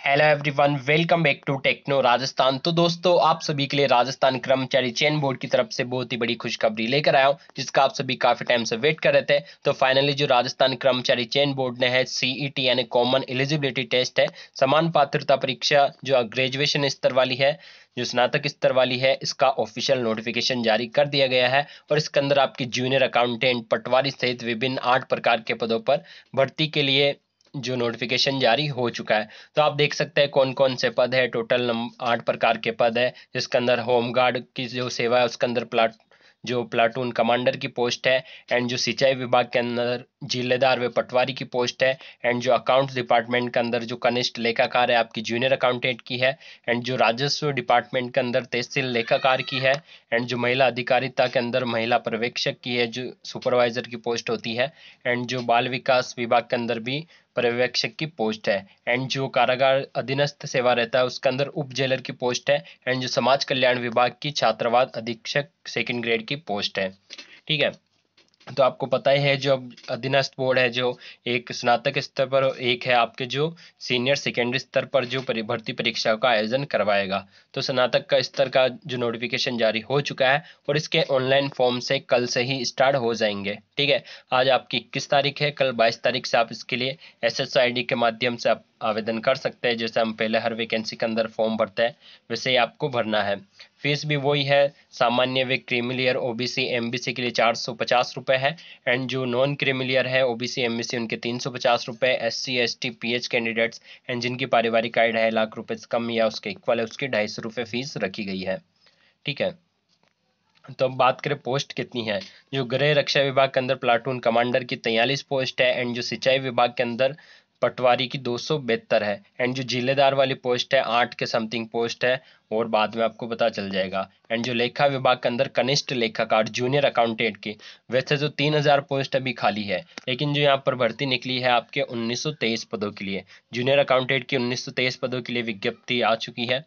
Hello everyone welcome back to Techno Rajasthan तो दोस्तों, आप सभी के लिए राजस्थान कर्मचारी चयन बोर्ड की तरफ़ से बहुत ही बड़ी खुशखबरी लेकर आया हूँ, जिसका आप सभी काफ़ी टाइम से वेट कर रहे थे। तो फाइनली जो राजस्थान कर्मचारी चयन बोर्ड ने है सीईटी e यानी कॉमन एलिजिबिलिटी टेस्ट है, समान पात्रता परीक्षा जो ग्रेजुएशन स्तर वाली है, जो स्नातक स्तर वाली है, इसका ऑफिशियल नोटिफिकेशन जारी कर दिया गया है और इसके अंदर आपकी जूनियर अकाउंटेंट पटवारी सहित विभिन्न आठ प्रकार के पदों पर भर्ती के लिए जो नोटिफिकेशन जारी हो चुका है। तो आप देख सकते हैं कौन कौन से पद है। टोटल आठ प्रकार के पद है। जिसके अंदर होमगार्ड की जो सेवा है, उसके अंदर प्लाट जो प्लाटून कमांडर की पोस्ट है एंड जो सिंचाई विभाग के अंदर जिलेदार व पटवारी की पोस्ट है एंड जो अकाउंट्स डिपार्टमेंट के अंदर जो कनिष्ठ लेखाकार है, आपकी जूनियर अकाउंटेंट की है एंड जो राजस्व डिपार्टमेंट के अंदर तहसील लेखाकार की है एंड जो महिला अधिकारिता के अंदर महिला पर्यवेक्षक की है, जो सुपरवाइजर की पोस्ट होती है एंड जो बाल विकास विभाग के अंदर भी पर्यवेक्षक की पोस्ट है। एंड जो कारागार अधीनस्थ सेवा रहता है, उसके अंदर उप जेलर की पोस्ट है एंड जो समाज कल्याण विभाग की छात्रवाद अधीक्षक सेकेंड ग्रेड की पोस्ट है। ठीक है? तो आपको पता ही है जो अधीनस्थ बोर्ड है, जो एक स्नातक स्तर पर एक है आपके जो सीनियर सेकेंडरी स्तर पर जो भर्ती परीक्षा का आयोजन करवाएगा। तो स्नातक का स्तर का जो नोटिफिकेशन जारी हो चुका है और इसके ऑनलाइन फॉर्म से कल से ही स्टार्ट हो जाएँगे। ठीक है? आज आपकी इक्कीस तारीख है, कल बाईस तारीख से आप इसके लिए एस एस आई डी के माध्यम से आप आवेदन कर सकते हैं, जैसे हम पहले हर वैकेंसी के अंदर फॉर्म भरते हैं, वैसे ही आपको भरना है। फ़ीस भी वही है, सामान्य व क्रीमिलियर ओबीसी एमबीसी के लिए चार सौ पचास रुपये है एंड जो नॉन क्रीमिलियर है ओबीसी एमबीसी उनके तीन सौ पचास रुपये S C S T P H candidates and जिनकी पारिवारिक आय ढाई लाख रुपये से कम या उसके इक्वल है, उसकी ढाई सौ रुपये फ़ीस रखी गई है। ठीक है? तो अब बात करें पोस्ट कितनी है। जो गृह रक्षा विभाग के अंदर प्लाटून कमांडर की तैयलीस पोस्ट है एंड जो सिंचाई विभाग के अंदर पटवारी की दो सौ बेहतर है। एंड जो जिलेदार वाली पोस्ट है, आठ के समथिंग पोस्ट है, और बाद में आपको पता चल जाएगा। एंड जो लेखा विभाग के अंदर कनिष्ठ लेखाकार जूनियर अकाउंटेंट की, वैसे तो तीन हज़ार पोस्ट अभी खाली है, लेकिन जो यहाँ पर भर्ती निकली है आपके 1923 पदों के लिए। जूनियर अकाउंटेंट की 1923 पदों के लिए विज्ञप्ति आ चुकी है।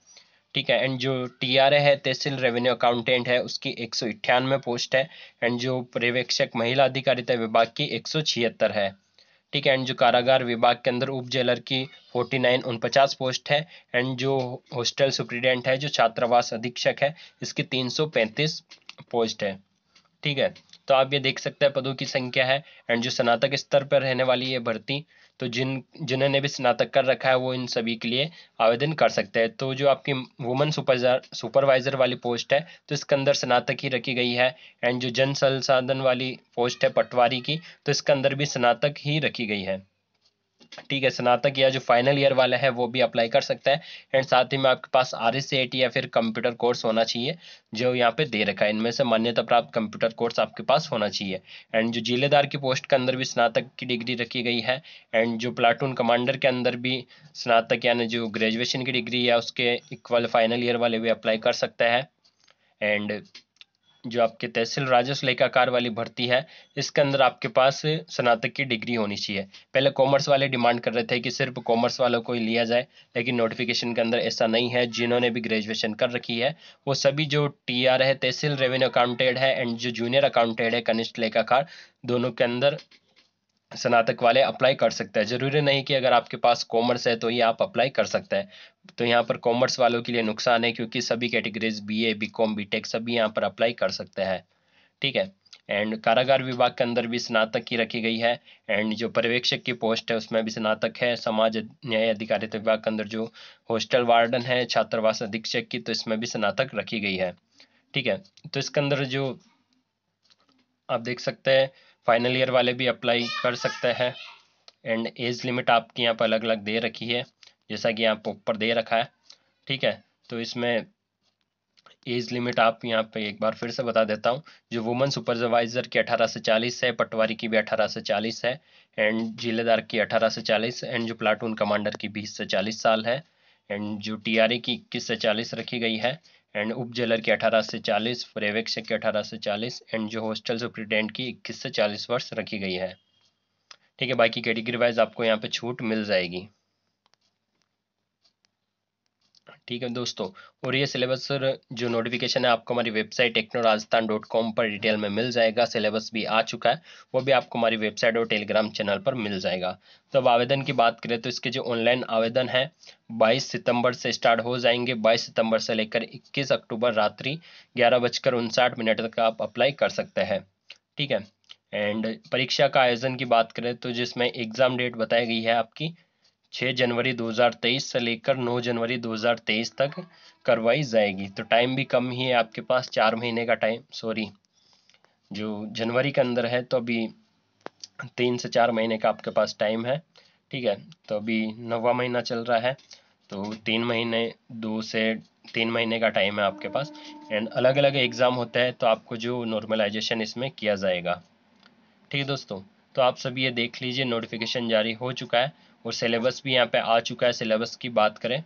ठीक है, एंड जो टी आर है, तहसील रेवेन्यू अकाउंटेंट है, उसकी एक सौ अट्ठानवे पोस्ट है, एंड जो पर्यवेक्षक महिला अधिकारिता विभाग की एक सौ छिहत्तर है। ठीक है, एंड जो कारागार विभाग के अंदर उप जेलर की फोर्टी नाइन उनपचास पोस्ट है, एंड जो हॉस्टल सुप्रिटेंडेंट है, जो छात्रावास अधीक्षक है, इसकी तीन सौ पैंतीस पोस्ट है। ठीक है तो आप ये देख सकते हैं पदों की संख्या है, एंड जो स्नातक स्तर पर रहने वाली ये भर्ती तो जिन, जिन्होंने भी स्नातक कर रखा है, वो इन सभी के लिए आवेदन कर सकते हैं। तो जो आपकी वुमेन सुपर सुपरवाइजर वाली पोस्ट है तो इसके अंदर स्नातक ही रखी गई है। एंड जो जन संसाधन वाली पोस्ट है, पटवारी की तो इसके अंदर भी स्नातक ही रखी गई है। ठीक है, स्नातक या जो फाइनल ईयर वाला है, वो भी अप्लाई कर सकता है। एंड साथ ही में आपके पास आर एस या फिर कंप्यूटर कोर्स होना चाहिए, जो यहाँ पे दे रखा है। इनमें से मान्यता प्राप्त कंप्यूटर कोर्स आपके पास होना चाहिए। एंड जो जिलेदार की पोस्ट के अंदर भी स्नातक की डिग्री रखी गई है एंड जो प्लाटून कमांडर के अंदर भी स्नातक, यानी जो ग्रेजुएशन की डिग्री या उसके इक्वल फाइनल ईयर वाले भी अप्लाई कर सकता है। एंड जो आपके तहसील राजस्व लेखाकार वाली भर्ती है, इसके अंदर आपके पास स्नातक की डिग्री होनी चाहिए। पहले कॉमर्स वाले डिमांड कर रहे थे कि सिर्फ़ कॉमर्स वालों को ही लिया जाए, लेकिन नोटिफिकेशन के अंदर ऐसा नहीं है, जिन्होंने भी ग्रेजुएशन कर रखी है, वो सभी जो टी आर है, तहसील रेवेन्यू अकाउंटेड है एंड जो जूनियर अकाउंटेड है, कनिष्ठ लेखाकार, दोनों के अंदर स्नातक वाले अप्लाई कर सकते हैं। ज़रूरी नहीं कि अगर आपके पास कॉमर्स है तो ही आप अप्लाई कर सकते हैं। तो यहाँ पर कॉमर्स वालों के लिए नुकसान है क्योंकि सभी categories B A B com B tech सभी यहाँ पर अप्लाई कर सकते हैं। ठीक है? एंड कारागार विभाग के अंदर भी स्नातक की रखी गई है। एंड जो पर्यवेक्षक की पोस्ट है उसमें भी स्नातक है। समाज न्याय अधिकारिता विभाग के अंदर जो हॉस्टल वार्डन है, छात्रावास अधीक्षक की तो इसमें भी स्नातक रखी गई है। ठीक है? तो इसके अंदर जो आप देख सकते हैं फाइनल ईयर वाले भी अप्लाई कर सकते हैं। एंड एज लिमिट आपकी यहाँ पर अलग अलग दे रखी है, जैसा कि यहाँ पर ऊपर दे रखा है, ठीक है? तो इसमें एज लिमिट आप यहाँ पे एक बार फिर से बता देता हूँ। जो वुमेन सुपरवाइजर की 18 से 40 है, पटवारी की भी 18 से 40 है एंड जिलेदार की 18 से 40 एंड जो प्लाटून कमांडर की 20 से 40 साल है एंड जो टीआरए की 21 से 40 रखी गई है, एंड उप जेलर की अठारह से चालीस, पर्यवेक्षक की अठारह से चालीस, एंड जो हॉस्टल सुप्रिटेंडेंट की इक्कीस से चालीस वर्ष रखी गई है। ठीक है, बाकी कैटेगरी वाइज आपको यहाँ पे छूट मिल जाएगी। ठीक है दोस्तों, और ये सिलेबस जो नोटिफिकेशन है, आपको हमारी website Techno Rajasthan dot com पर डिटेल में मिल जाएगा। सिलेबस भी आ चुका है, वो भी आपको हमारी वेबसाइट और टेलीग्राम चैनल पर मिल जाएगा। तो अब आवेदन की बात करें तो इसके जो ऑनलाइन आवेदन है 22 सितंबर से स्टार्ट हो जाएँगे। 22 सितंबर से लेकर 21 अक्टूबर रात्रि ग्यारह बजकर उनसाठ मिनट तक आप अप्लाई कर सकते हैं। ठीक है? एंड परीक्षा का आयोजन की बात करें तो जिसमें एग्ज़ाम डेट बताई गई है आपकी 6 जनवरी 2023 से लेकर 9 जनवरी 2023 तक करवाई जाएगी। तो टाइम भी कम ही है आपके पास, चार महीने का टाइम सॉरी जो जनवरी के अंदर है तो अभी तीन से चार महीने का आपके पास टाइम है, ठीक है? तो अभी नवा महीना चल रहा है तो तीन महीने, दो से तीन महीने का टाइम है आपके पास। एंड अलग अलग एग्ज़ाम होता है तो आपको जो नॉर्मलाइजेशन इसमें किया जाएगा। ठीक है दोस्तों तो आप सभी ये देख लीजिए नोटिफिकेशन जारी हो चुका है। और सिलेबस भी यहाँ पे आ चुका है सिलेबस की बात करें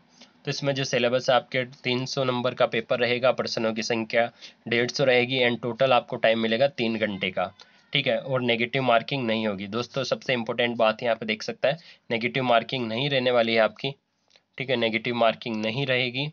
तो इसमें जो सिलेबस है, आपके 300 नंबर का पेपर रहेगा, प्रश्नों की संख्या डेढ़ सौ रहेगी एंड टोटल आपको टाइम मिलेगा तीन घंटे का, ठीक है? और नेगेटिव मार्किंग नहीं होगी। दोस्तों, सबसे इंपॉर्टेंट बात यहाँ पे देख सकता है नेगेटिव मार्किंग नहीं रहने वाली है आपकी, ठीक है? नेगेटिव मार्किंग नहीं रहेगी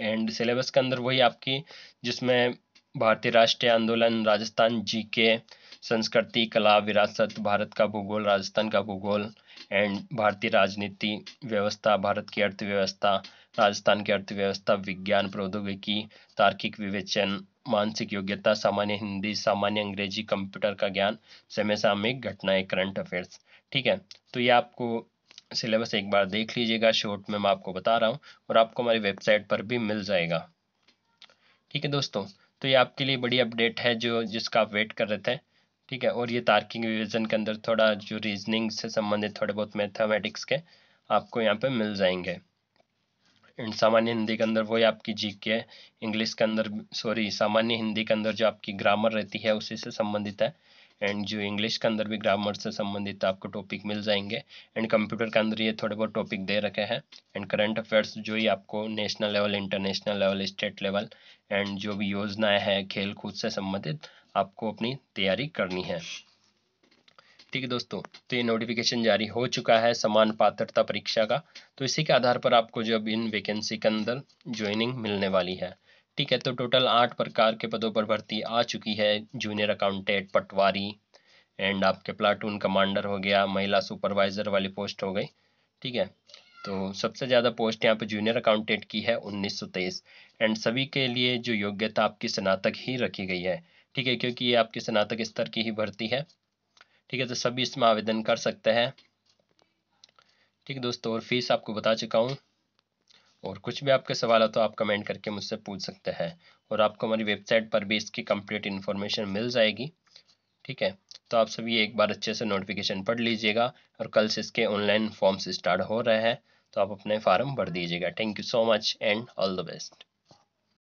एंड सिलेबस के अंदर वही आपकी, जिसमें भारतीय राष्ट्रीय आंदोलन, राजस्थान जी के संस्कृति, कला, विरासत, भारत का भूगोल, राजस्थान का भूगोल एंड भारतीय राजनीति व्यवस्था, भारत की अर्थव्यवस्था, राजस्थान की अर्थव्यवस्था, विज्ञान, प्रौद्योगिकी, तार्किक विवेचन, मानसिक योग्यता, सामान्य हिंदी, सामान्य अंग्रेज़ी, कंप्यूटर का ज्ञान समय सामयिक घटनाएँ करंट अफेयर्स ठीक है? तो ये आपको सिलेबस एक बार देख लीजिएगा शॉर्ट में मैं आपको बता रहा हूँ और आपको हमारी वेबसाइट पर भी मिल जाएगा। ठीक है दोस्तों? तो ये आपके लिए बड़ी अपडेट है जो, जिसका आप वेट कर रहे थे। ठीक है, और ये तार्किक विवेचन के अंदर थोड़ा जो रीजनिंग से संबंधित थोड़े बहुत मैथमेटिक्स के आपको यहाँ पे मिल जाएँगे। सामान्य हिंदी के अंदर वही आपकी जी के इंग्लिश के अंदर सॉरी सामान्य हिंदी के अंदर जो आपकी ग्रामर रहती है, उसी से संबंधित है। एंड जो इंग्लिश के अंदर भी ग्रामर से संबंधित आपको टॉपिक मिल जाएँगे। एंड कंप्यूटर के अंदर ये थोड़े बहुत टॉपिक दे रखे हैं। एंड करंट अफेयर्स जो ही आपको national level international level state level and जो भी योजनाएँ हैं, खेल कूद से संबंधित, आपको अपनी तैयारी करनी है। ठीक है दोस्तों तो ये नोटिफिकेशन जारी हो चुका है समान पात्रता परीक्षा का। तो इसी के आधार पर आपको जो अब इन वैकेंसी के अंदर ज्वाइनिंग मिलने वाली है। ठीक है तो टोटल आठ प्रकार के पदों पर भर्ती आ चुकी है। जूनियर अकाउंटेंट पटवारी एंड आपके प्लाटून कमांडर हो गया, महिला सुपरवाइज़र वाली पोस्ट हो गई, ठीक है? तो सबसे ज़्यादा पोस्ट यहाँ पे जूनियर अकाउंटेंट की है, उन्नीस सौ तेईस। एंड सभी के लिए जो योग्यता आपकी स्नातक ही रखी गई है, ठीक है? क्योंकि ये आपकी स्नातक स्तर की ही भर्ती है, ठीक है? तो सभी इसमें आवेदन कर सकते हैं। ठीक दोस्तों, और फ़ीस आपको बता चुका हूँ। और कुछ भी आपके सवाल हो तो आप कमेंट करके मुझसे पूछ सकते हैं और आपको हमारी वेबसाइट पर भी इसकी कंप्लीट इन्फॉर्मेशन मिल जाएगी, ठीक है? तो आप सभी एक बार अच्छे से नोटिफिकेशन पढ़ लीजिएगा और कल से इसके ऑनलाइन फॉर्म्स स्टार्ट हो रहे हैं तो आप अपने फार्म भर दीजिएगा। Thank you so much and all the best.